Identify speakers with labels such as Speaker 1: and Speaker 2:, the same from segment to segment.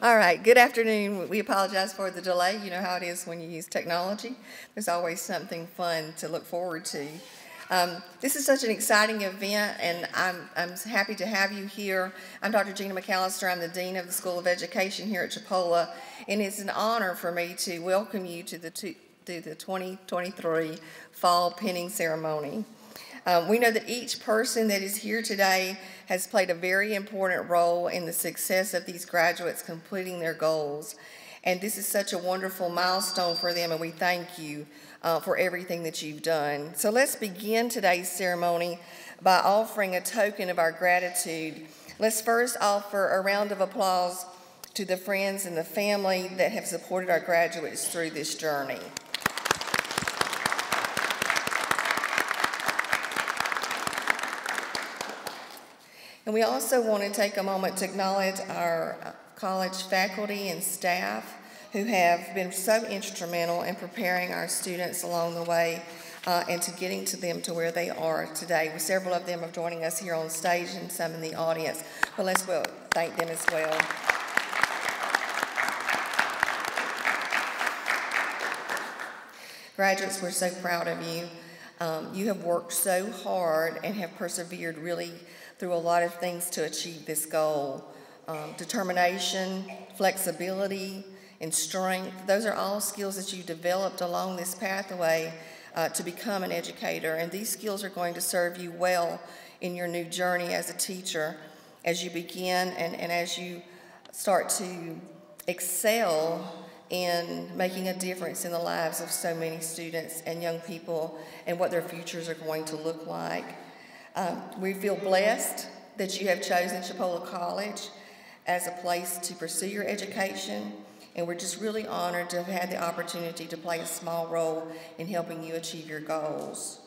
Speaker 1: All right, good afternoon. We apologize for the delay. You know how it is when you use technology. There's always something fun to look forward to. Um, this is such an exciting event, and I'm, I'm happy to have you here. I'm Dr. Gina McAllister. I'm the Dean of the School of Education here at Chipola, and it's an honor for me to welcome you to the, to, to the 2023 Fall Pinning Ceremony. Um, we know that each person that is here today has played a very important role in the success of these graduates completing their goals. And this is such a wonderful milestone for them, and we thank you uh, for everything that you've done. So let's begin today's ceremony by offering a token of our gratitude. Let's first offer a round of applause to the friends and the family that have supported our graduates through this journey. And we also want to take a moment to acknowledge our uh, college faculty and staff who have been so instrumental in preparing our students along the way uh, and to getting to them to where they are today. With several of them are joining us here on stage and some in the audience. But let's well thank them as well. Graduates, we're so proud of you. Um, you have worked so hard and have persevered really through a lot of things to achieve this goal. Um, determination, flexibility, and strength, those are all skills that you developed along this pathway uh, to become an educator. And these skills are going to serve you well in your new journey as a teacher as you begin and, and as you start to excel in making a difference in the lives of so many students and young people and what their futures are going to look like. Um, we feel blessed that you have chosen Chipola College as a place to pursue your education, and we're just really honored to have had the opportunity to play a small role in helping you achieve your goals.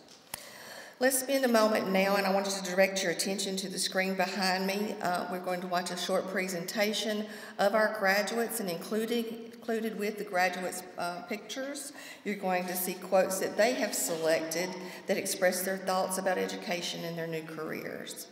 Speaker 1: Let's spend a moment now, and I want you to direct your attention to the screen behind me. Uh, we're going to watch a short presentation of our graduates, and including, included with the graduates' uh, pictures, you're going to see quotes that they have selected that express their thoughts about education and their new careers.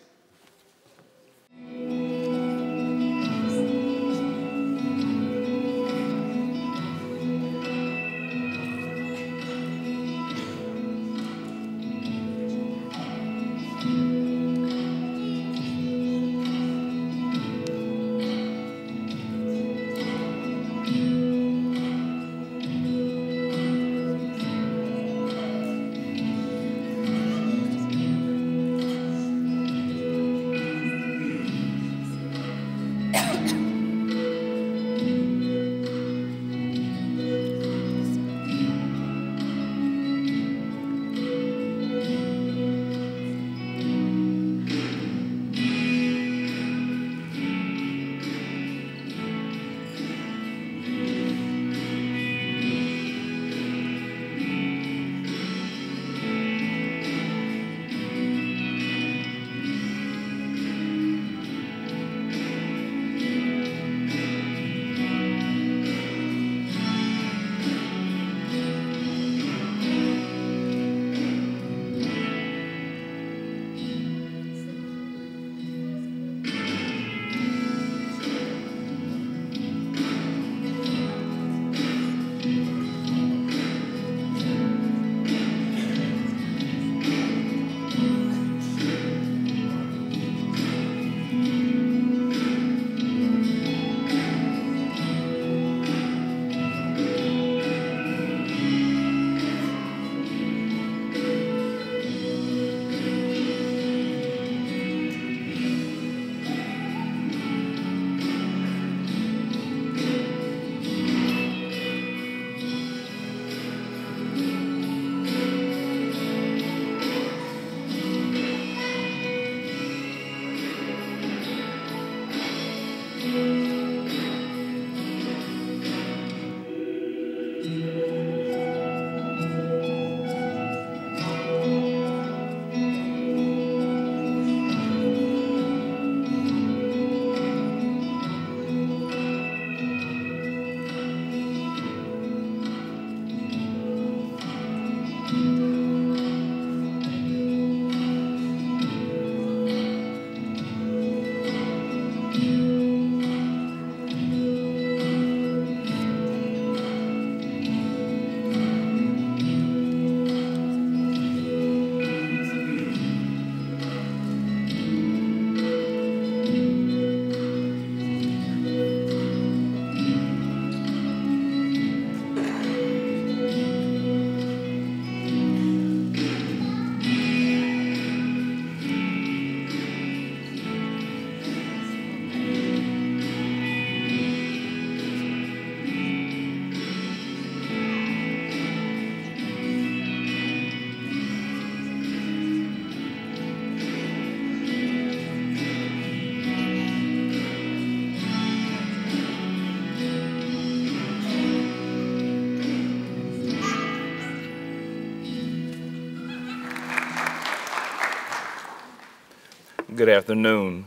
Speaker 2: Good afternoon.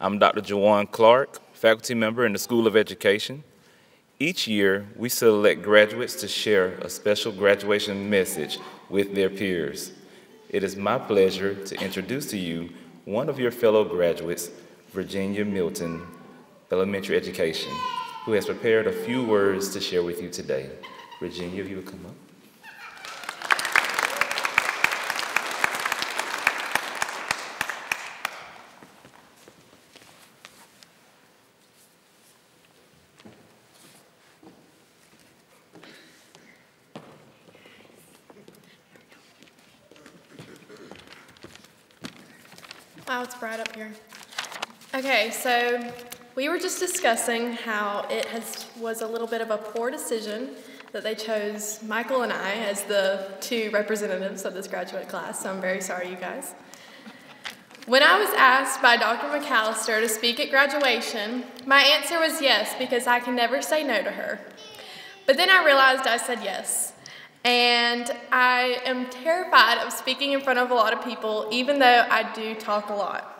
Speaker 2: I'm Dr. Jawan Clark, faculty member in the School of Education. Each year, we select graduates to share a special graduation message with their peers. It is my pleasure to introduce to you one of your fellow graduates, Virginia Milton, Elementary Education, who has prepared a few words to share with you today. Virginia, if you would come up.
Speaker 3: Wow, it's bright up here. Okay, so we were just discussing how it has was a little bit of a poor decision that they chose Michael and I as the two representatives of this graduate class. So I'm very sorry, you guys. When I was asked by Dr. McAllister to speak at graduation, my answer was yes because I can never say no to her. But then I realized I said yes. And I am terrified of speaking in front of a lot of people, even though I do talk a lot.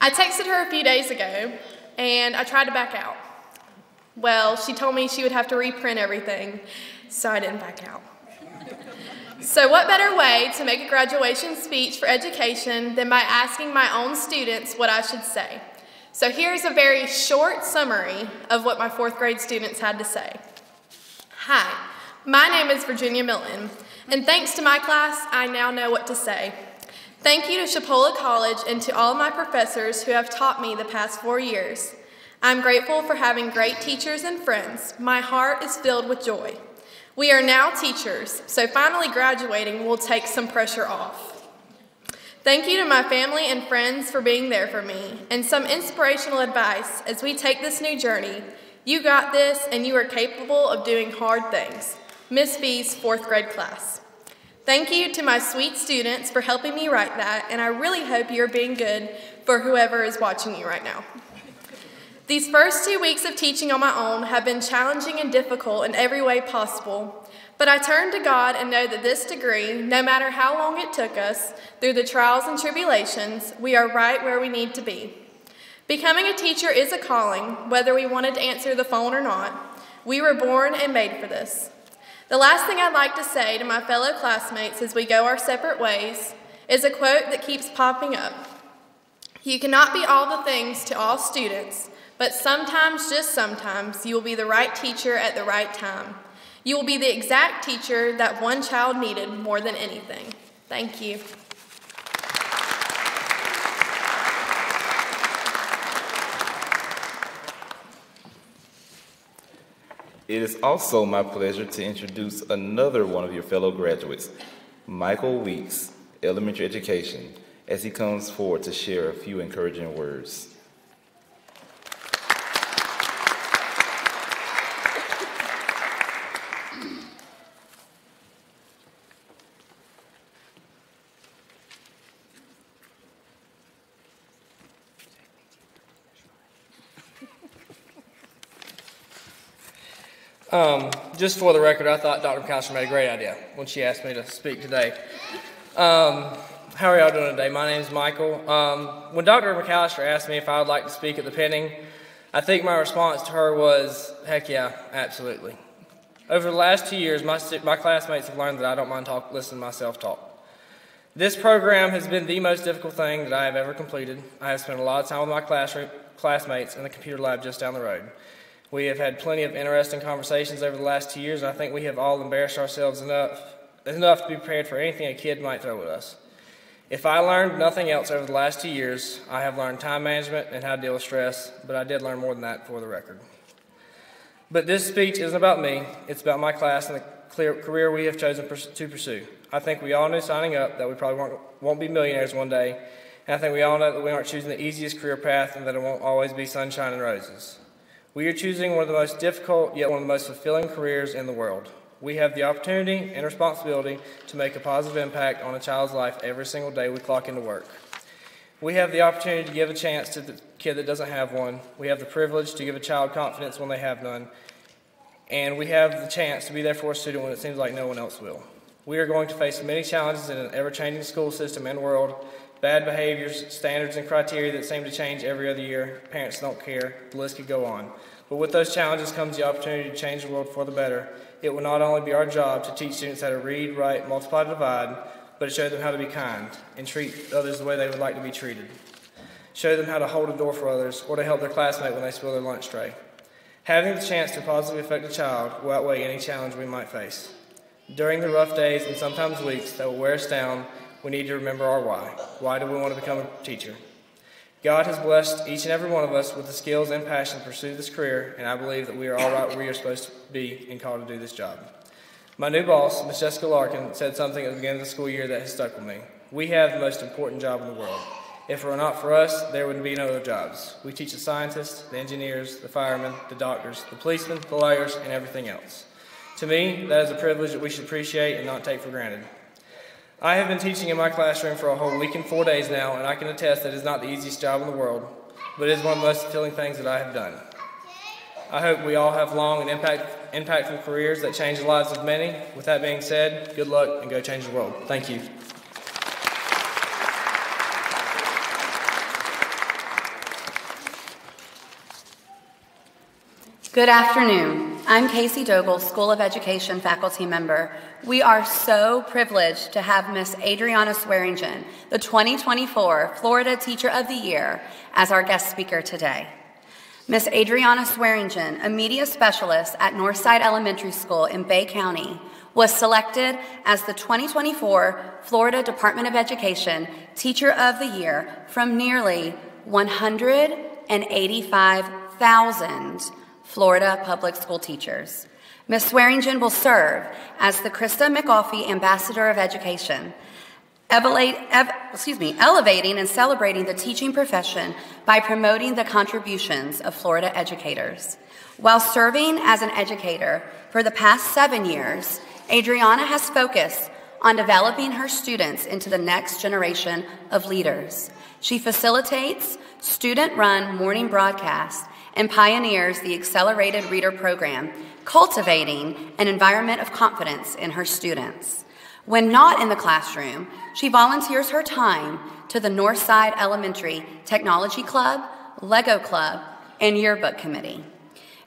Speaker 3: I texted her a few days ago, and I tried to back out. Well, she told me she would have to reprint everything, so I didn't back out. So, what better way to make a graduation speech for education than by asking my own students what I should say? So, here's a very short summary of what my fourth grade students had to say. Hi. My name is Virginia Milton, and thanks to my class, I now know what to say. Thank you to Chipola College and to all my professors who have taught me the past four years. I'm grateful for having great teachers and friends. My heart is filled with joy. We are now teachers, so finally graduating will take some pressure off. Thank you to my family and friends for being there for me, and some inspirational advice as we take this new journey. You got this, and you are capable of doing hard things. Miss B's fourth grade class. Thank you to my sweet students for helping me write that, and I really hope you're being good for whoever is watching you right now. These first two weeks of teaching on my own have been challenging and difficult in every way possible, but I turn to God and know that this degree, no matter how long it took us, through the trials and tribulations, we are right where we need to be. Becoming a teacher is a calling, whether we wanted to answer the phone or not. We were born and made for this. The last thing I'd like to say to my fellow classmates as we go our separate ways is a quote that keeps popping up. You cannot be all the things to all students, but sometimes, just sometimes, you will be the right teacher at the right time. You will be the exact teacher that one child needed more than anything. Thank you.
Speaker 2: It is also my pleasure to introduce another one of your fellow graduates, Michael Weeks, Elementary Education, as he comes forward to share a few encouraging words.
Speaker 4: Um, just for the record, I thought Dr. McAllister made a great idea when she asked me to speak today. Um, how are y'all doing today? My name is Michael. Um, when Dr. McAllister asked me if I would like to speak at the Pinning, I think my response to her was, heck yeah, absolutely. Over the last two years, my, my classmates have learned that I don't mind talk, listening to myself talk. This program has been the most difficult thing that I have ever completed. I have spent a lot of time with my classroom, classmates in the computer lab just down the road. We have had plenty of interesting conversations over the last two years, and I think we have all embarrassed ourselves enough, enough to be prepared for anything a kid might throw at us. If I learned nothing else over the last two years, I have learned time management and how to deal with stress, but I did learn more than that for the record. But this speech isn't about me, it's about my class and the clear career we have chosen to pursue. I think we all knew signing up that we probably won't, won't be millionaires one day, and I think we all know that we aren't choosing the easiest career path and that it won't always be sunshine and roses. We are choosing one of the most difficult yet one of the most fulfilling careers in the world. We have the opportunity and responsibility to make a positive impact on a child's life every single day we clock into work. We have the opportunity to give a chance to the kid that doesn't have one. We have the privilege to give a child confidence when they have none. And we have the chance to be there for a student when it seems like no one else will. We are going to face many challenges in an ever changing school system and world, bad behaviors, standards, and criteria that seem to change every other year. Parents don't care. The list could go on. But with those challenges comes the opportunity to change the world for the better. It will not only be our job to teach students how to read, write, multiply, divide, but to show them how to be kind and treat others the way they would like to be treated. Show them how to hold a door for others or to help their classmate when they spill their lunch tray. Having the chance to positively affect a child will outweigh any challenge we might face. During the rough days and sometimes weeks that will wear us down, we need to remember our why. Why do we want to become a teacher? God has blessed each and every one of us with the skills and passion to pursue this career, and I believe that we are all right where we are supposed to be and called to do this job. My new boss, Ms. Jessica Larkin, said something at the beginning of the school year that has stuck with me. We have the most important job in the world. If it were not for us, there would be no other jobs. We teach the scientists, the engineers, the firemen, the doctors, the policemen, the lawyers, and everything else. To me, that is a privilege that we should appreciate and not take for granted. I have been teaching in my classroom for a whole week and four days now, and I can attest that it is not the easiest job in the world, but it is one of the most fulfilling things that I have done. I hope we all have long and impact, impactful careers that change the lives of many. With that being said, good luck and go change the world. Thank you.
Speaker 5: Good afternoon. I'm Casey Dogle, School of Education faculty member. We are so privileged to have Miss Adriana Swearingen, the 2024 Florida Teacher of the Year, as our guest speaker today. Miss Adriana Swearingen, a media specialist at Northside Elementary School in Bay County, was selected as the 2024 Florida Department of Education Teacher of the Year from nearly 185,000 Florida public school teachers. Ms. Swearingen will serve as the Christa McAuliffe Ambassador of Education, elevating and celebrating the teaching profession by promoting the contributions of Florida educators. While serving as an educator for the past seven years, Adriana has focused on developing her students into the next generation of leaders. She facilitates student run morning broadcasts and pioneers the Accelerated Reader Program, cultivating an environment of confidence in her students. When not in the classroom, she volunteers her time to the Northside Elementary Technology Club, Lego Club, and Yearbook Committee.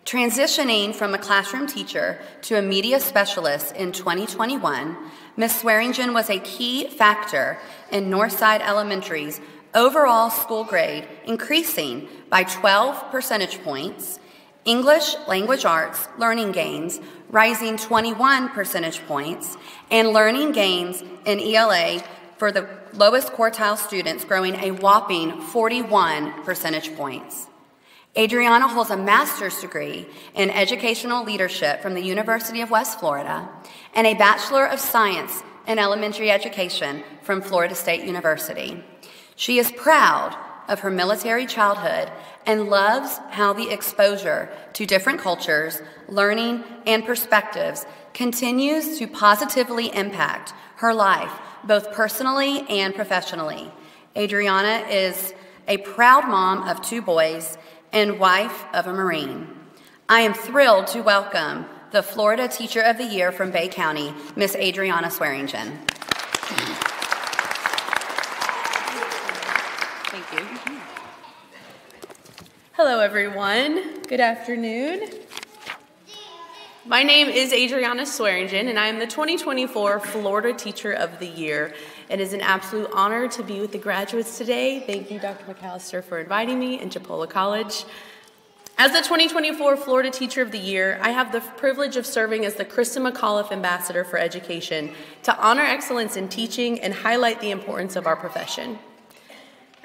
Speaker 5: Transitioning from a classroom teacher to a media specialist in 2021, Ms. Swearingen was a key factor in Northside Elementary's overall school grade increasing by 12 percentage points, English language arts learning gains rising 21 percentage points, and learning gains in ELA for the lowest quartile students growing a whopping 41 percentage points. Adriana holds a master's degree in educational leadership from the University of West Florida and a Bachelor of Science in Elementary Education from Florida State University. She is proud of her military childhood and loves how the exposure to different cultures, learning, and perspectives continues to positively impact her life, both personally and professionally. Adriana is a proud mom of two boys and wife of a Marine. I am thrilled to welcome the Florida Teacher of the Year from Bay County, Miss Adriana Swearingen.
Speaker 6: Hello, everyone. Good afternoon. My name is Adriana Swearingen, and I am the 2024 Florida Teacher of the Year. It is an absolute honor to be with the graduates today. Thank you, Dr. McAllister, for inviting me, and Chipola College. As the 2024 Florida Teacher of the Year, I have the privilege of serving as the Christa McAuliffe Ambassador for Education to honor excellence in teaching and highlight the importance of our profession.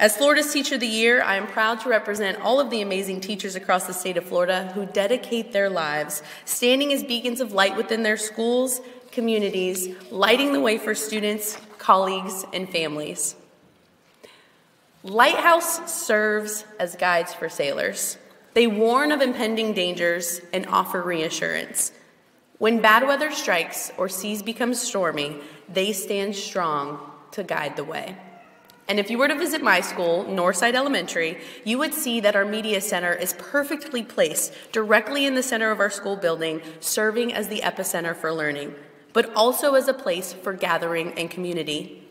Speaker 6: As Florida's Teacher of the Year, I am proud to represent all of the amazing teachers across the state of Florida who dedicate their lives, standing as beacons of light within their schools, communities, lighting the way for students, colleagues, and families. Lighthouse serves as guides for sailors. They warn of impending dangers and offer reassurance. When bad weather strikes or seas become stormy, they stand strong to guide the way. And if you were to visit my school, Northside Elementary, you would see that our media center is perfectly placed directly in the center of our school building, serving as the epicenter for learning, but also as a place for gathering and community.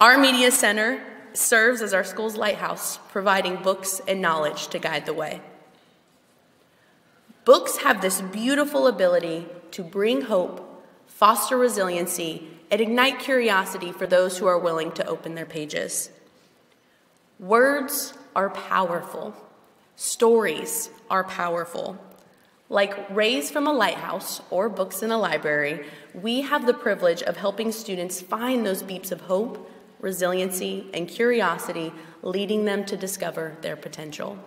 Speaker 6: Our media center serves as our school's lighthouse, providing books and knowledge to guide the way. Books have this beautiful ability to bring hope, foster resiliency, and ignite curiosity for those who are willing to open their pages. Words are powerful. Stories are powerful. Like Rays from a Lighthouse or Books in a Library, we have the privilege of helping students find those beeps of hope, resiliency, and curiosity, leading them to discover their potential.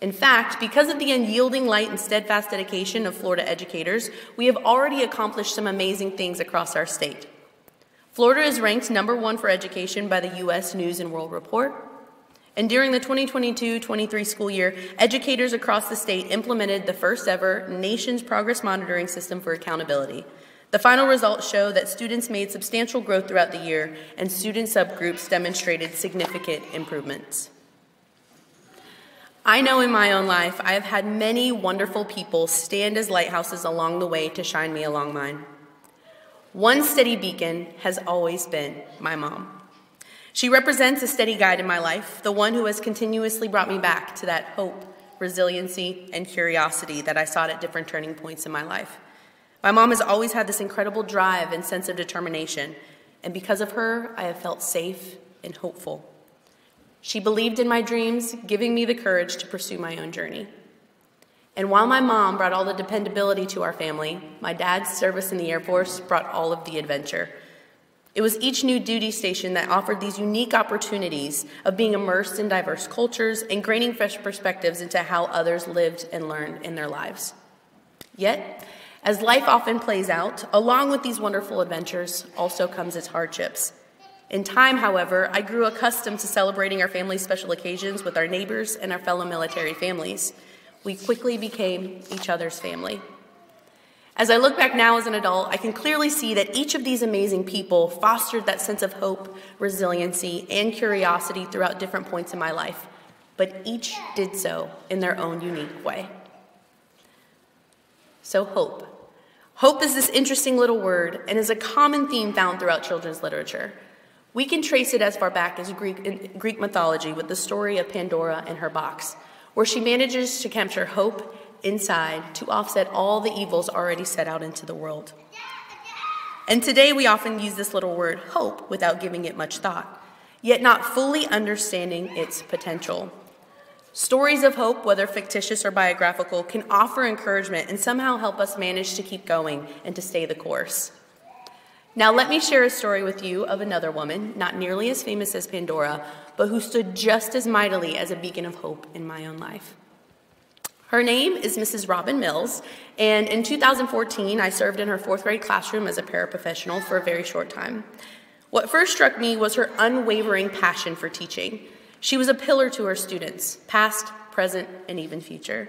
Speaker 6: In fact, because of the unyielding light and steadfast dedication of Florida educators, we have already accomplished some amazing things across our state. Florida is ranked number one for education by the U.S. News and World Report. And during the 2022 23 school year, educators across the state implemented the first ever Nation's Progress Monitoring System for Accountability. The final results show that students made substantial growth throughout the year, and student subgroups demonstrated significant improvements. I know in my own life I have had many wonderful people stand as lighthouses along the way to shine me along mine. One steady beacon has always been my mom. She represents a steady guide in my life, the one who has continuously brought me back to that hope, resiliency, and curiosity that I sought at different turning points in my life. My mom has always had this incredible drive and sense of determination, and because of her, I have felt safe and hopeful. She believed in my dreams, giving me the courage to pursue my own journey. And while my mom brought all the dependability to our family, my dad's service in the Air Force brought all of the adventure. It was each new duty station that offered these unique opportunities of being immersed in diverse cultures and gaining fresh perspectives into how others lived and learned in their lives. Yet, as life often plays out, along with these wonderful adventures also comes its hardships. In time, however, I grew accustomed to celebrating our family's special occasions with our neighbors and our fellow military families. We quickly became each other's family. As I look back now as an adult, I can clearly see that each of these amazing people fostered that sense of hope, resiliency, and curiosity throughout different points in my life, but each did so in their own unique way. So, hope. Hope is this interesting little word and is a common theme found throughout children's literature. We can trace it as far back as Greek, Greek mythology with the story of Pandora and her box, where she manages to capture hope inside to offset all the evils already set out into the world. And today we often use this little word, hope, without giving it much thought, yet not fully understanding its potential. Stories of hope, whether fictitious or biographical, can offer encouragement and somehow help us manage to keep going and to stay the course. Now, let me share a story with you of another woman, not nearly as famous as Pandora, but who stood just as mightily as a beacon of hope in my own life. Her name is Mrs. Robin Mills, and in 2014, I served in her fourth grade classroom as a paraprofessional for a very short time. What first struck me was her unwavering passion for teaching. She was a pillar to her students, past, present, and even future.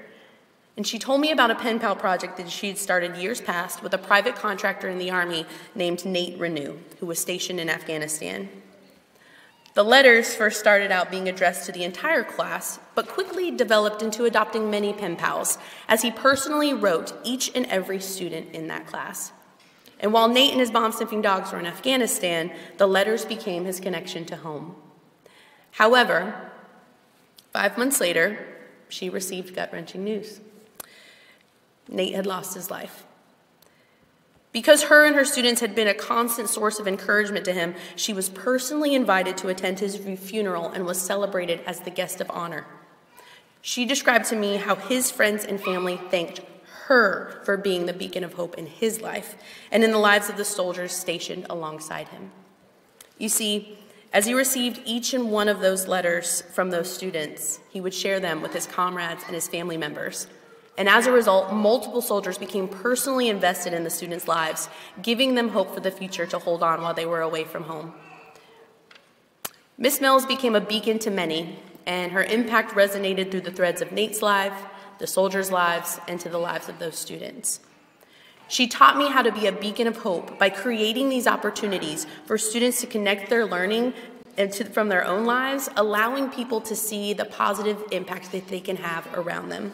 Speaker 6: And she told me about a pen pal project that she had started years past with a private contractor in the Army named Nate Renew, who was stationed in Afghanistan. The letters first started out being addressed to the entire class, but quickly developed into adopting many pen pals, as he personally wrote each and every student in that class. And while Nate and his bomb sniffing dogs were in Afghanistan, the letters became his connection to home. However, five months later, she received gut wrenching news. Nate had lost his life. Because her and her students had been a constant source of encouragement to him, she was personally invited to attend his funeral and was celebrated as the guest of honor. She described to me how his friends and family thanked her for being the beacon of hope in his life and in the lives of the soldiers stationed alongside him. You see, as he received each and one of those letters from those students, he would share them with his comrades and his family members. And as a result, multiple soldiers became personally invested in the students' lives, giving them hope for the future to hold on while they were away from home. Miss Mills became a beacon to many, and her impact resonated through the threads of Nate's life, the soldiers' lives, and to the lives of those students. She taught me how to be a beacon of hope by creating these opportunities for students to connect their learning and to, from their own lives, allowing people to see the positive impact that they can have around them.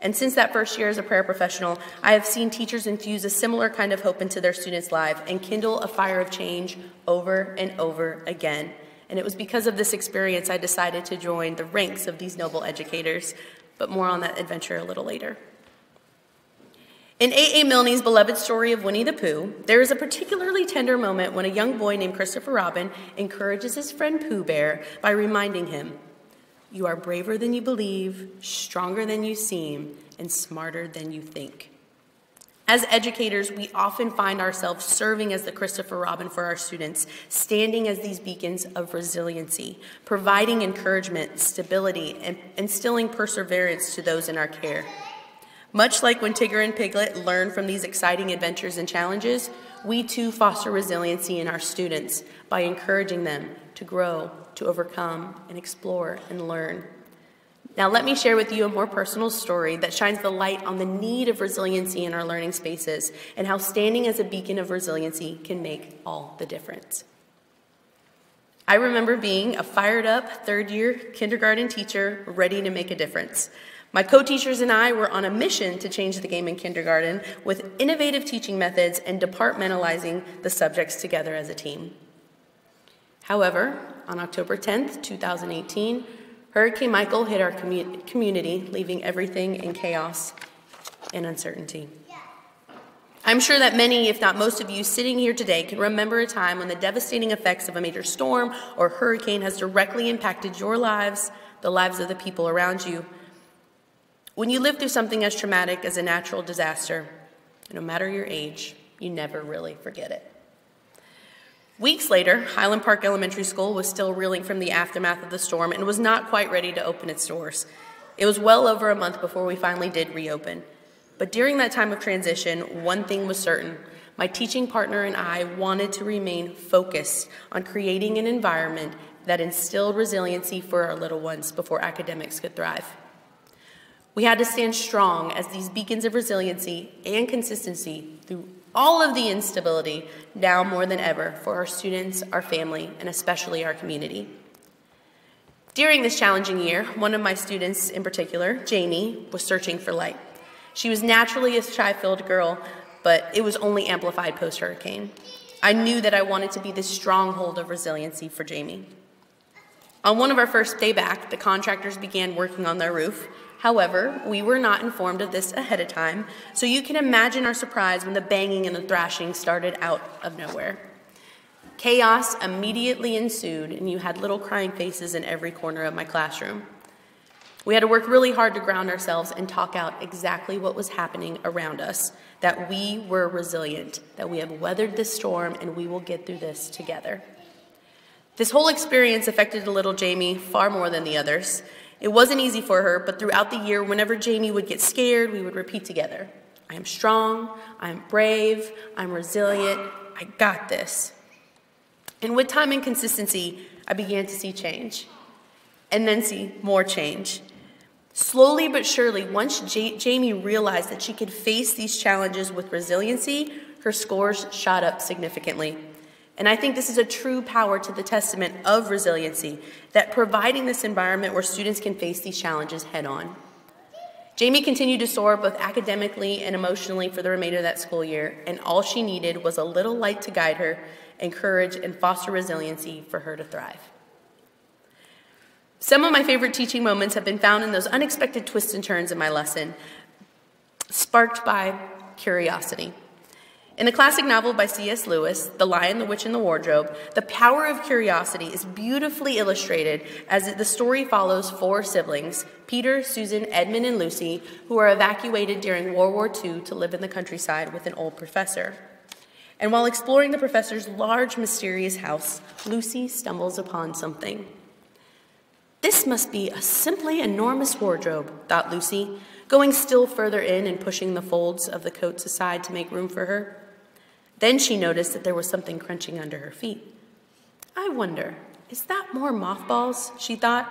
Speaker 6: And since that first year as a paraprofessional, I have seen teachers infuse a similar kind of hope into their students' lives and kindle a fire of change over and over again. And it was because of this experience I decided to join the ranks of these noble educators, but more on that adventure a little later. In A.A. Milne's beloved story of Winnie the Pooh, there is a particularly tender moment when a young boy named Christopher Robin encourages his friend Pooh Bear by reminding him, You are braver than you believe, stronger than you seem, and smarter than you think. As educators, we often find ourselves serving as the Christopher Robin for our students, standing as these beacons of resiliency, providing encouragement, stability, and instilling perseverance to those in our care. Much like when Tigger and Piglet learn from these exciting adventures and challenges, we too foster resiliency in our students by encouraging them to grow, to overcome, and explore and learn. Now, let me share with you a more personal story that shines the light on the need of resiliency in our learning spaces and how standing as a beacon of resiliency can make all the difference. I remember being a fired up third year kindergarten teacher ready to make a difference. My co teachers and I were on a mission to change the game in kindergarten with innovative teaching methods and departmentalizing the subjects together as a team. However, on October 10th, 2018, Hurricane Michael hit our commu- community, leaving everything in chaos and uncertainty. I'm sure that many, if not most of you sitting here today, can remember a time when the devastating effects of a major storm or hurricane has directly impacted your lives, the lives of the people around you, when you live through something as traumatic as a natural disaster, no matter your age, you never really forget it. Weeks later, Highland Park Elementary School was still reeling from the aftermath of the storm and was not quite ready to open its doors. It was well over a month before we finally did reopen. But during that time of transition, one thing was certain. My teaching partner and I wanted to remain focused on creating an environment that instilled resiliency for our little ones before academics could thrive. We had to stand strong as these beacons of resiliency and consistency through all of the instability now more than ever for our students, our family, and especially our community. During this challenging year, one of my students in particular, Jamie, was searching for light. She was naturally a shy filled girl, but it was only amplified post hurricane. I knew that I wanted to be the stronghold of resiliency for Jamie. On one of our first day back, the contractors began working on their roof, However, we were not informed of this ahead of time, so you can imagine our surprise when the banging and the thrashing started out of nowhere. Chaos immediately ensued, and you had little crying faces in every corner of my classroom. We had to work really hard to ground ourselves and talk out exactly what was happening around us that we were resilient, that we have weathered this storm, and we will get through this together. This whole experience affected little Jamie far more than the others. It wasn't easy for her, but throughout the year, whenever Jamie would get scared, we would repeat together I am strong, I'm brave, I'm resilient, I got this. And with time and consistency, I began to see change, and then see more change. Slowly but surely, once J- Jamie realized that she could face these challenges with resiliency, her scores shot up significantly. And I think this is a true power to the testament of resiliency, that providing this environment where students can face these challenges head on. Jamie continued to soar both academically and emotionally for the remainder of that school year, and all she needed was a little light to guide her, encourage, and foster resiliency for her to thrive. Some of my favorite teaching moments have been found in those unexpected twists and turns in my lesson, sparked by curiosity. In the classic novel by C.S. Lewis, The Lion, the Witch, and the Wardrobe, the power of curiosity is beautifully illustrated as the story follows four siblings Peter, Susan, Edmund, and Lucy, who are evacuated during World War II to live in the countryside with an old professor. And while exploring the professor's large, mysterious house, Lucy stumbles upon something. This must be a simply enormous wardrobe, thought Lucy, going still further in and pushing the folds of the coats aside to make room for her. Then she noticed that there was something crunching under her feet. I wonder, is that more mothballs? she thought,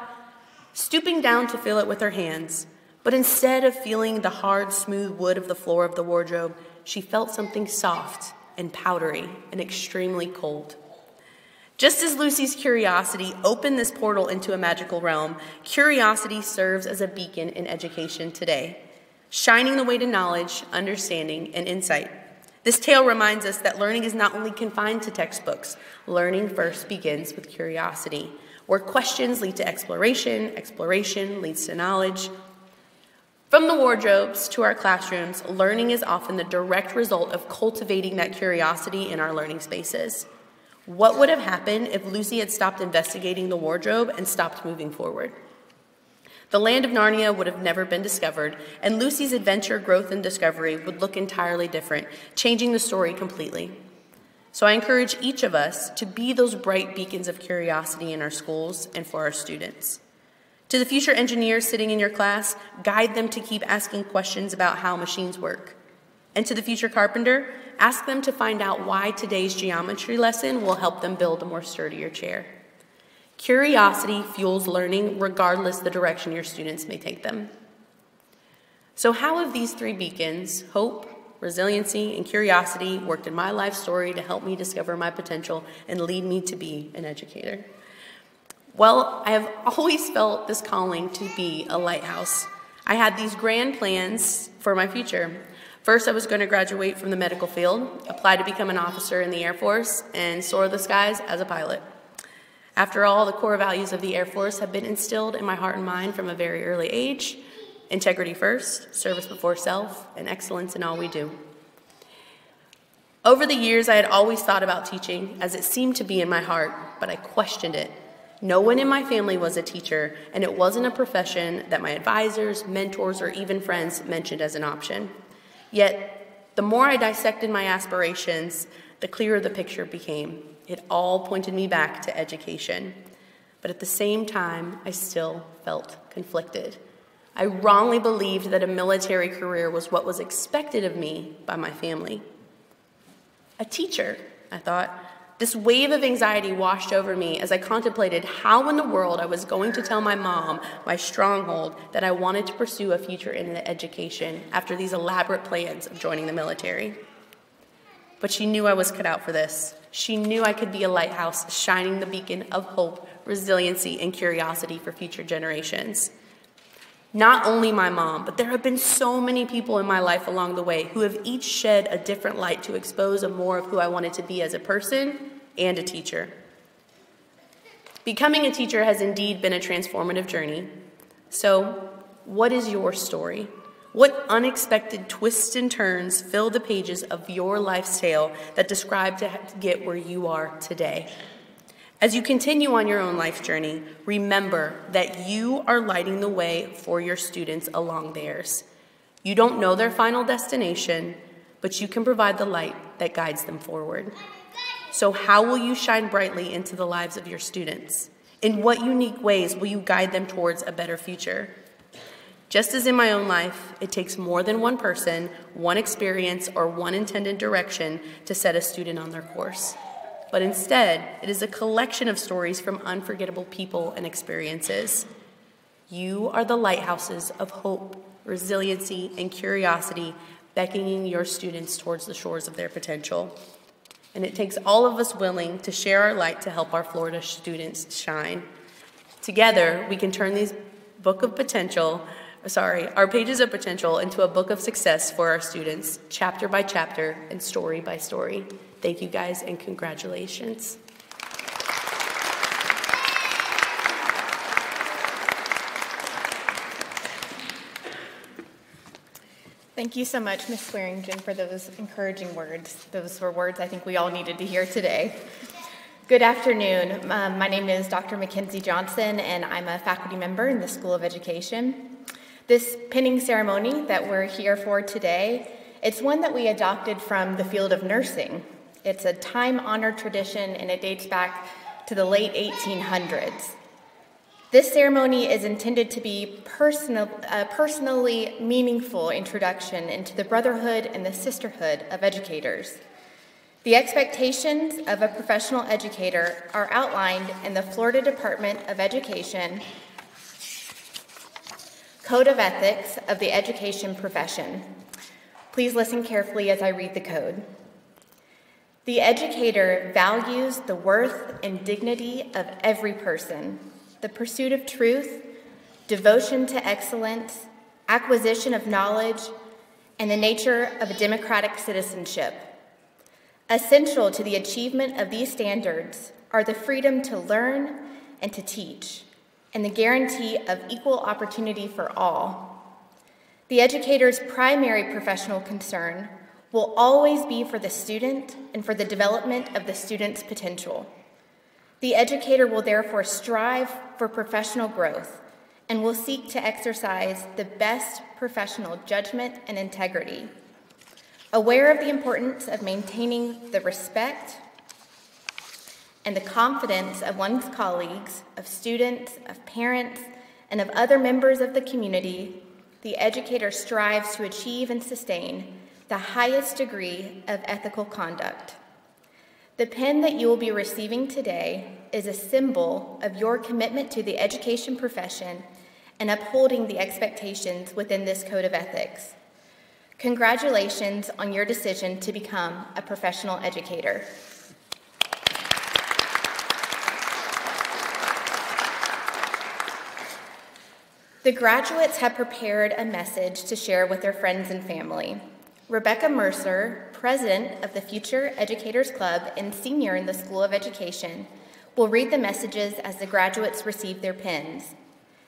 Speaker 6: stooping down to feel it with her hands. But instead of feeling the hard, smooth wood of the floor of the wardrobe, she felt something soft and powdery and extremely cold. Just as Lucy's curiosity opened this portal into a magical realm, curiosity serves as a beacon in education today, shining the way to knowledge, understanding, and insight. This tale reminds us that learning is not only confined to textbooks, learning first begins with curiosity, where questions lead to exploration, exploration leads to knowledge. From the wardrobes to our classrooms, learning is often the direct result of cultivating that curiosity in our learning spaces. What would have happened if Lucy had stopped investigating the wardrobe and stopped moving forward? The land of Narnia would have never been discovered, and Lucy's adventure, growth, and discovery would look entirely different, changing the story completely. So I encourage each of us to be those bright beacons of curiosity in our schools and for our students. To the future engineers sitting in your class, guide them to keep asking questions about how machines work. And to the future carpenter, ask them to find out why today's geometry lesson will help them build a more sturdier chair. Curiosity fuels learning regardless the direction your students may take them. So how have these three beacons, hope, resiliency, and curiosity, worked in my life story to help me discover my potential and lead me to be an educator? Well, I have always felt this calling to be a lighthouse. I had these grand plans for my future. First, I was going to graduate from the medical field, apply to become an officer in the Air Force, and soar the skies as a pilot. After all, the core values of the Air Force have been instilled in my heart and mind from a very early age integrity first, service before self, and excellence in all we do. Over the years, I had always thought about teaching as it seemed to be in my heart, but I questioned it. No one in my family was a teacher, and it wasn't a profession that my advisors, mentors, or even friends mentioned as an option. Yet, the more I dissected my aspirations, the clearer the picture became. It all pointed me back to education. But at the same time, I still felt conflicted. I wrongly believed that a military career was what was expected of me by my family. A teacher, I thought. This wave of anxiety washed over me as I contemplated how in the world I was going to tell my mom, my stronghold, that I wanted to pursue a future in education after these elaborate plans of joining the military. But she knew I was cut out for this. She knew I could be a lighthouse, shining the beacon of hope, resiliency, and curiosity for future generations. Not only my mom, but there have been so many people in my life along the way who have each shed a different light to expose a more of who I wanted to be as a person and a teacher. Becoming a teacher has indeed been a transformative journey. So, what is your story? What unexpected twists and turns fill the pages of your life's tale that describe to get where you are today? As you continue on your own life journey, remember that you are lighting the way for your students along theirs. You don't know their final destination, but you can provide the light that guides them forward. So, how will you shine brightly into the lives of your students? In what unique ways will you guide them towards a better future? Just as in my own life, it takes more than one person, one experience, or one intended direction to set a student on their course. But instead, it is a collection of stories from unforgettable people and experiences. You are the lighthouses of hope, resiliency, and curiosity, beckoning your students towards the shores of their potential. And it takes all of us willing to share our light to help our Florida students shine. Together, we can turn these book of potential sorry, our pages of potential into a book of success for our students, chapter by chapter and story by story. Thank you guys and congratulations.
Speaker 7: Thank you so much, Ms. Swearingen, for those encouraging words. Those were words I think we all needed to hear today. Good afternoon. Um, my name is Dr. Mackenzie Johnson, and I'm a faculty member in the School of Education. This pinning ceremony that we're here for today, it's one that we adopted from the field of nursing. It's a time-honored tradition and it dates back to the late 1800s. This ceremony is intended to be personal, a personally meaningful introduction into the brotherhood and the sisterhood of educators. The expectations of a professional educator are outlined in the Florida Department of Education Code of Ethics of the Education Profession. Please listen carefully as I read the code. The educator values the worth and dignity of every person, the pursuit of truth, devotion to excellence, acquisition of knowledge, and the nature of a democratic citizenship. Essential to the achievement of these standards are the freedom to learn and to teach, and the guarantee of equal opportunity for all. The educator's primary professional concern will always be for the student and for the development of the student's potential. The educator will therefore strive for professional growth and will seek to exercise the best professional judgment and integrity. Aware of the importance of maintaining the respect and the confidence of one's colleagues, of students, of parents, and of other members of the community, the educator strives to achieve and sustain the highest degree of ethical conduct. The pen that you will be receiving today is a symbol of your commitment to the education profession and upholding the expectations within this code of ethics. Congratulations on your decision to become a professional educator. The graduates have prepared a message to share with their friends and family. Rebecca Mercer, president of the Future Educators Club and senior in the School of Education, will read the messages as the graduates receive their pins.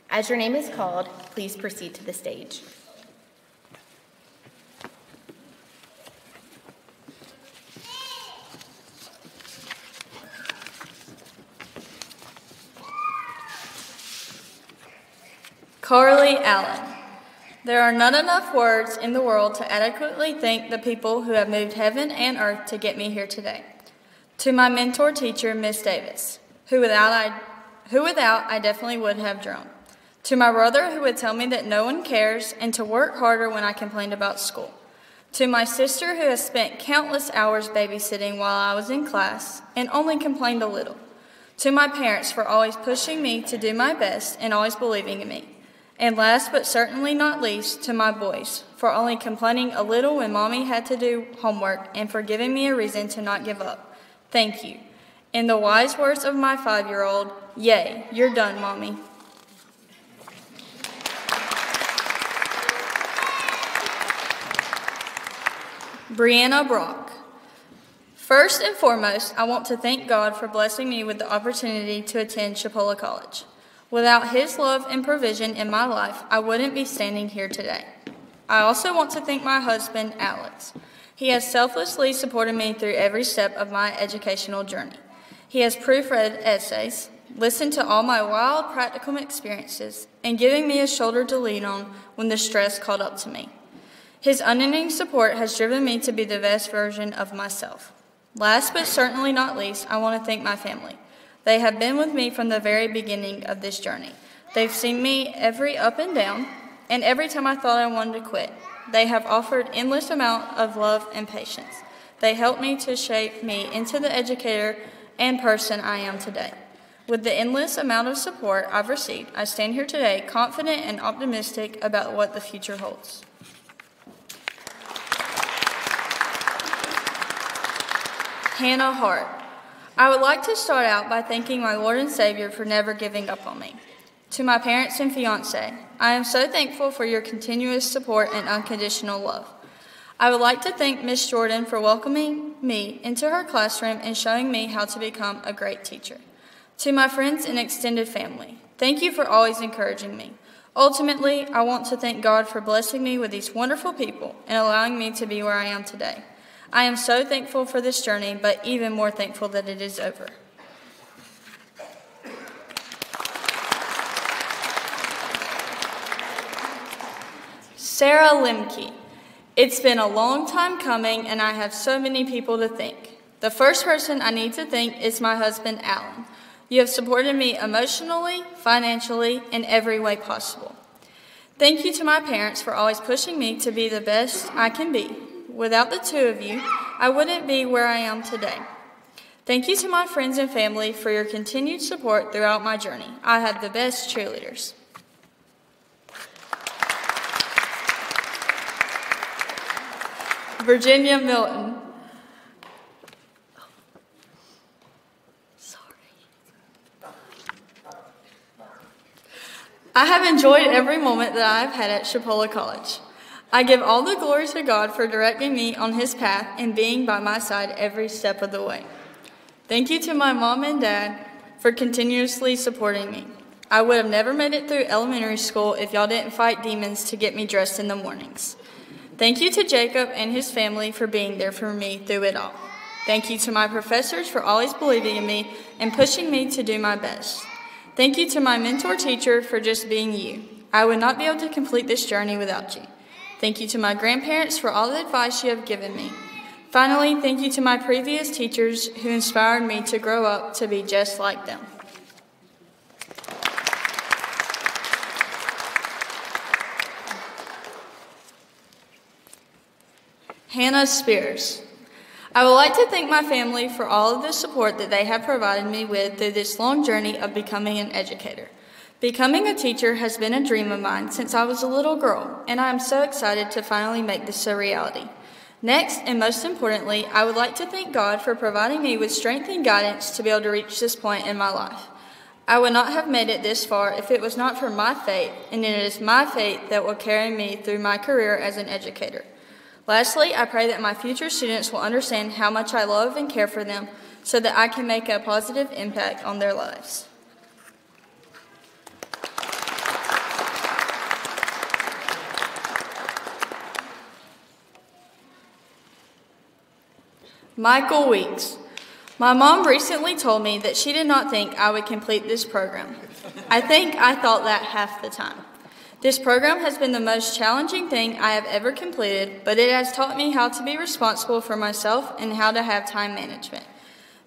Speaker 7: As your name is called, please proceed to the stage.
Speaker 8: Carly Allen. There are not enough words in the world to adequately thank the people who have moved heaven and earth to get me here today. To my mentor teacher, Miss Davis, who without I, who without I definitely would have drowned. To my brother who would tell me that no one cares and to work harder when I complained about school. To my sister who has spent countless hours babysitting while I was in class and only complained a little. To my parents for always pushing me to do my best and always believing in me. And last but certainly not least, to my boys, for only complaining a little when mommy had to do homework and for giving me a reason to not give up. Thank you. In the wise words of my five year old, yay, you're done, mommy. Brianna Brock. First and foremost, I want to thank God for blessing me with the opportunity to attend Chipola College. Without His love and provision in my life, I wouldn't be standing here today. I also want to thank my husband, Alex. He has selflessly supported me through every step of my educational journey. He has proofread essays, listened to all my wild practical experiences, and giving me a shoulder to lean on when the stress caught up to me. His unending support has driven me to be the best version of myself. Last but certainly not least, I want to thank my family. They have been with me from the very beginning of this journey. They've seen me every up and down, and every time I thought I wanted to quit. They have offered endless amount of love and patience. They helped me to shape me into the educator and person I am today. With the endless amount of support I've received, I stand here today confident and optimistic about what the future holds. Hannah Hart. I would like to start out by thanking my Lord and Savior for never giving up on me. To my parents and fiance, I am so thankful for your continuous support and unconditional love. I would like to thank Miss Jordan for welcoming me into her classroom and showing me how to become a great teacher. To my friends and extended family, thank you for always encouraging me. Ultimately, I want to thank God for blessing me with these wonderful people and allowing me to be where I am today. I am so thankful for this journey, but even more thankful that it is over. Sarah Limke. It's been a long time coming, and I have so many people to thank. The first person I need to thank is my husband, Alan. You have supported me emotionally, financially, in every way possible. Thank you to my parents for always pushing me to be the best I can be. Without the two of you, I wouldn't be where I am today. Thank you to my friends and family for your continued support throughout my journey. I had the best cheerleaders. Virginia Milton. Sorry. I have enjoyed every moment that I've had at Chipola College. I give all the glory to God for directing me on His path and being by my side every step of the way. Thank you to my mom and dad for continuously supporting me. I would have never made it through elementary school if y'all didn't fight demons to get me dressed in the mornings. Thank you to Jacob and his family for being there for me through it all. Thank you to my professors for always believing in me and pushing me to do my best. Thank you to my mentor teacher for just being you. I would not be able to complete this journey without you. Thank you to my grandparents for all the advice you have given me. Finally, thank you to my previous teachers who inspired me to grow up to be just like them. Hannah Spears. I would like to thank my family for all of the support that they have provided me with through this long journey of becoming an educator. Becoming a teacher has been a dream of mine since I was a little girl, and I am so excited to finally make this a reality. Next, and most importantly, I would like to thank God for providing me with strength and guidance to be able to reach this point in my life. I would not have made it this far if it was not for my faith, and it is my faith that will carry me through my career as an educator. Lastly, I pray that my future students will understand how much I love and care for them so that I can make a positive impact on their lives. Michael Weeks. My mom recently told me that she did not think I would complete this program. I think I thought that half the time. This program has been the most challenging thing I have ever completed, but it has taught me how to be responsible for myself and how to have time management.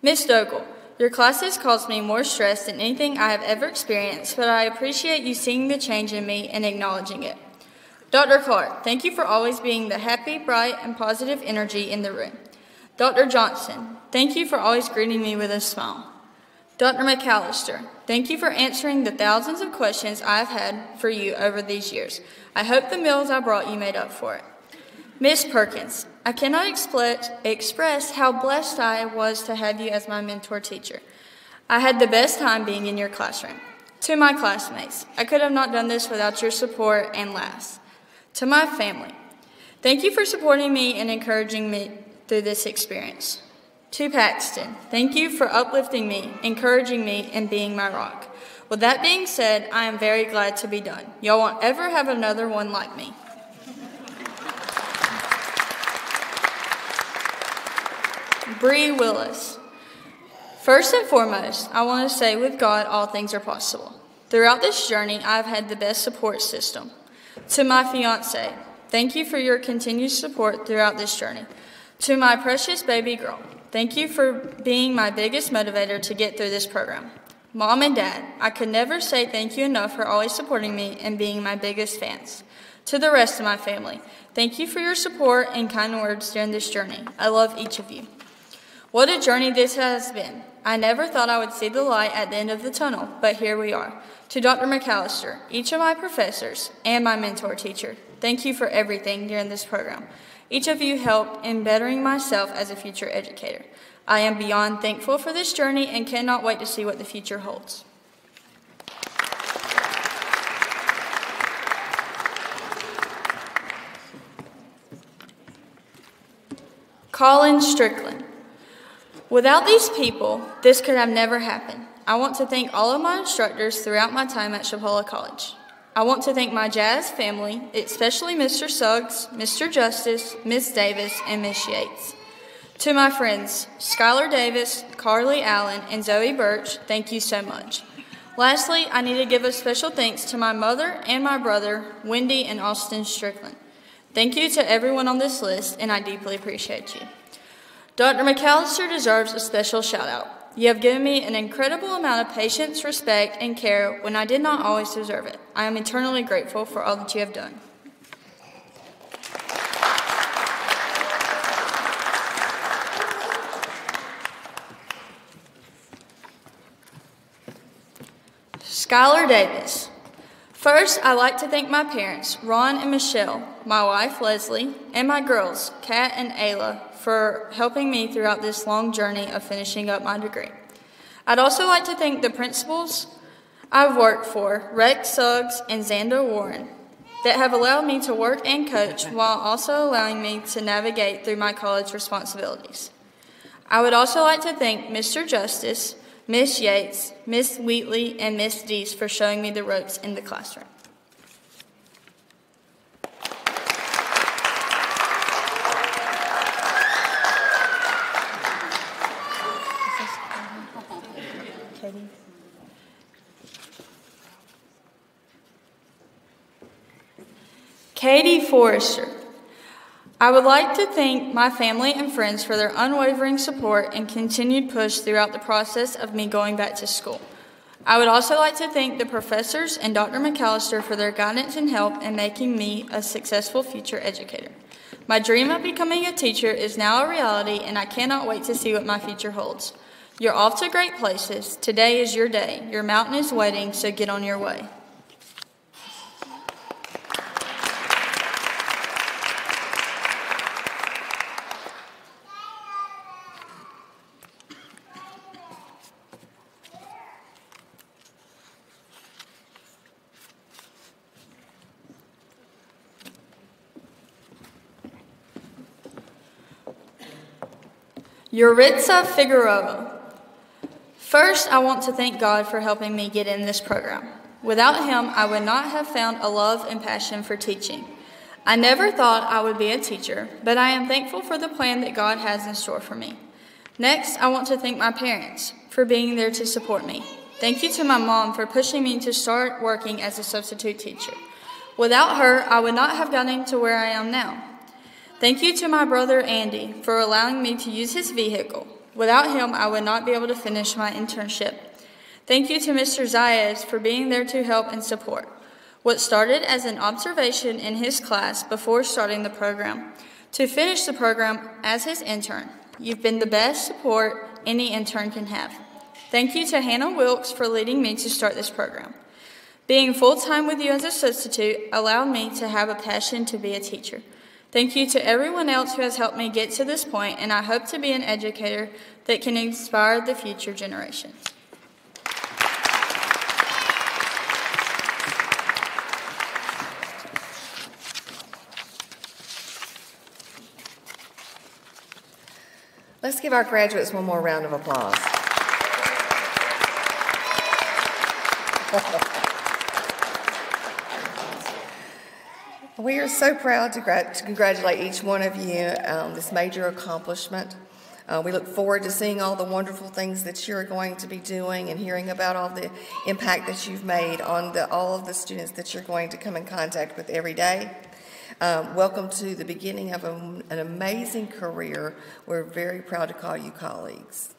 Speaker 8: Miss Dogle, your classes caused me more stress than anything I have ever experienced, but I appreciate you seeing the change in me and acknowledging it. Dr. Clark, thank you for always being the happy, bright, and positive energy in the room. Dr. Johnson, thank you for always greeting me with a smile. Dr. McAllister, thank you for answering the thousands of questions I've had for you over these years. I hope the meals I brought you made up for it. Miss Perkins, I cannot express how blessed I was to have you as my mentor teacher. I had the best time being in your classroom. To my classmates, I could have not done this without your support and laughs. To my family, thank you for supporting me and encouraging me through this experience. To Paxton, thank you for uplifting me, encouraging me, and being my rock. With that being said, I am very glad to be done. Y'all won't ever have another one like me. Bree Willis. First and foremost, I want to say with God, all things are possible. Throughout this journey, I've had the best support system. To my fiance, thank you for your continued support throughout this journey. To my precious baby girl, Thank you for being my biggest motivator to get through this program. Mom and Dad, I could never say thank you enough for always supporting me and being my biggest fans. To the rest of my family, thank you for your support and kind words during this journey. I love each of you. What a journey this has been. I never thought I would see the light at the end of the tunnel, but here we are. To Dr. McAllister, each of my professors, and my mentor teacher, thank you for everything during this program. Each of you helped in bettering myself as a future educator. I am beyond thankful for this journey and cannot wait to see what the future holds. Colin Strickland. Without these people, this could have never happened. I want to thank all of my instructors throughout my time at Chipola College. I want to thank my jazz family, especially Mr. Suggs, Mr. Justice, Miss Davis, and Miss Yates. To my friends, Skylar Davis, Carly Allen, and Zoe Birch, thank you so much. Lastly, I need to give a special thanks to my mother and my brother, Wendy and Austin Strickland. Thank you to everyone on this list, and I deeply appreciate you. Dr. McAllister deserves a special shout out. You have given me an incredible amount of patience, respect, and care when I did not always deserve it. I am eternally grateful for all that you have done. Skylar Davis. First, I'd like to thank my parents, Ron and Michelle, my wife, Leslie, and my girls, Kat and Ayla, for helping me throughout this long journey of finishing up my degree. I'd also like to thank the principals I've worked for, Rex Suggs and Xander Warren. that have allowed me to work and coach while also allowing me to navigate through my college responsibilities. I would also like to thank Mr. Justice, Miss Yates, Miss Wheatley, and Miss Dees for showing me the ropes in the classroom. Katie Forrester. I would like to thank my family and friends for their unwavering support and continued push throughout the process of me going back to school. I would also like to thank the professors and Dr. McAllister for their guidance and help in making me a successful future educator. My dream of becoming a teacher is now a reality, and I cannot wait to see what my future holds. You're off to great places. Today is your day. Your mountain is waiting, so get on your way. Yuritsa Figueroa. First, I want to thank God for helping me get in this program. Without Him, I would not have found a love and passion for teaching. I never thought I would be a teacher, but I am thankful for the plan that God has in store for me. Next, I want to thank my parents for being there to support me. Thank you to my mom for pushing me to start working as a substitute teacher. Without her, I would not have gotten to where I am now. Thank you to my brother Andy for allowing me to use his vehicle. Without him, I would not be able to finish my internship. Thank you to Mr. Zayas for being there to help and support. What started as an observation in his class before starting the program, to finish the program as his intern. You've been the best support any intern can have. Thank you to Hannah Wilkes for leading me to start this program. Being full time with you as a substitute allowed me to have a passion to be a teacher. Thank you to everyone else who has helped me get to this point, and I hope to be an educator that can inspire the future generations.
Speaker 1: Let's give our graduates one more round of applause. We are so proud to, to congratulate each one of you on um, this major accomplishment. Uh, we look forward to seeing all the wonderful things that you're going to be doing and hearing about all the impact that you've made on the, all of the students that you're going to come in contact with every day. Um, welcome to the beginning of a, an amazing career. We're very proud to call you colleagues.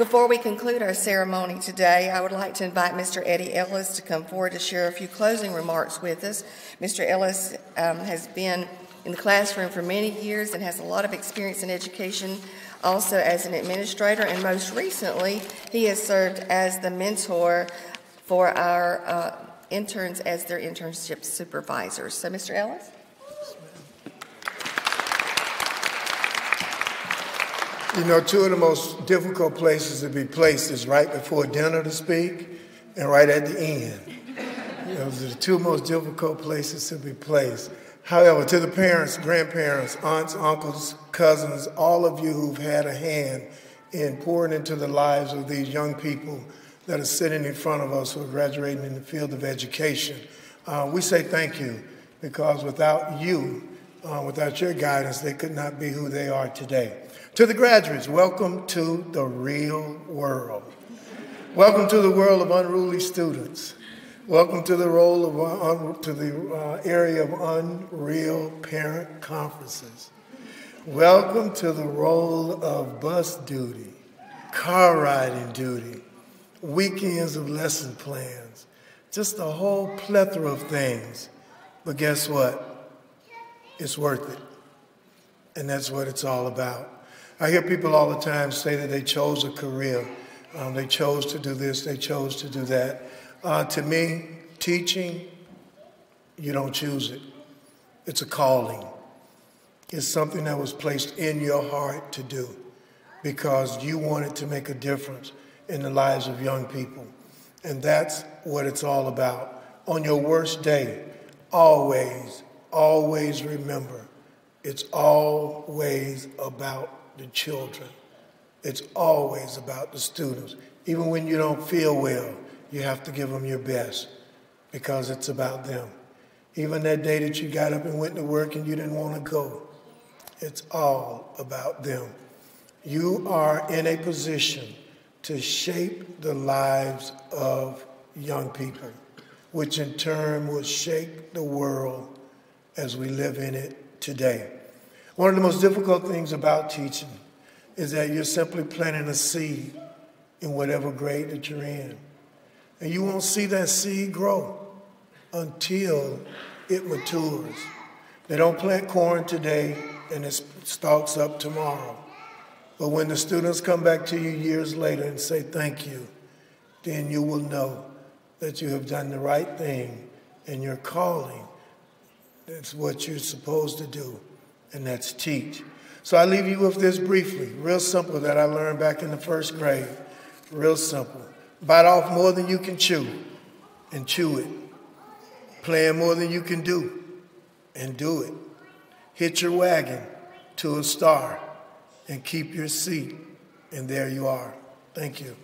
Speaker 1: Before we conclude our ceremony today, I would like to invite Mr. Eddie Ellis to come forward to share a few closing remarks with us. Mr. Ellis um, has been in the classroom for many years and has a lot of experience in education, also as an administrator, and most recently, he has served as the mentor for our uh, interns as their internship supervisors. So, Mr. Ellis?
Speaker 9: You know, two of the most difficult places to be placed is right before dinner to speak and right at the end. You know, those are the two most difficult places to be placed. However, to the parents, grandparents, aunts, uncles, cousins, all of you who've had a hand in pouring into the lives of these young people that are sitting in front of us who are graduating in the field of education, uh, we say thank you because without you, uh, without your guidance, they could not be who they are today. To the graduates, welcome to the real world. Welcome to the world of unruly students. Welcome to the role of uh, to the uh, area of unreal parent conferences. Welcome to the role of bus duty, car riding duty, weekends of lesson plans, just a whole plethora of things. But guess what? It's worth it. And that's what it's all about. I hear people all the time say that they chose a career. Um, they chose to do this, they chose to do that. Uh, to me, teaching, you don't choose it. It's a calling. It's something that was placed in your heart to do because you wanted to make a difference in the lives of young people. And that's what it's all about. On your worst day, always, always remember it's always about the children. It's always about the students. Even when you don't feel well, you have to give them your best because it's about them. Even that day that you got up and went to work and you didn't want to go, it's all about them. You are in a position to shape the lives of young people, which in turn will shape the world as we live in it today. One of the most difficult things about teaching is that you're simply planting a seed in whatever grade that you're in. And you won't see that seed grow until it matures. They don't plant corn today and it stalks up tomorrow. But when the students come back to you years later and say thank you, then you will know that you have done the right thing and your calling. That's what you're supposed to do, and that's teach. So I leave you with this briefly, real simple, that I learned back in the first grade. Real simple. Bite off more than you can chew, and chew it. Plan more than you can do, and do it. Hit your wagon to a star, and keep your seat, and there you are. Thank you.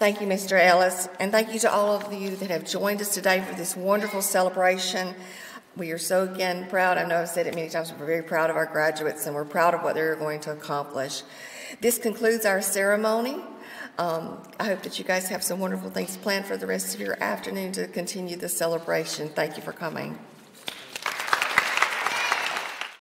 Speaker 1: Thank you, Mr. Ellis, and thank you to all of you that have joined us today for this wonderful celebration. We are so again proud. I know I've said it many times, we're very proud of our graduates and we're proud of what they're going to accomplish. This concludes our ceremony. Um, I hope that you guys have some wonderful things planned for the rest of your afternoon to continue the celebration. Thank you for coming.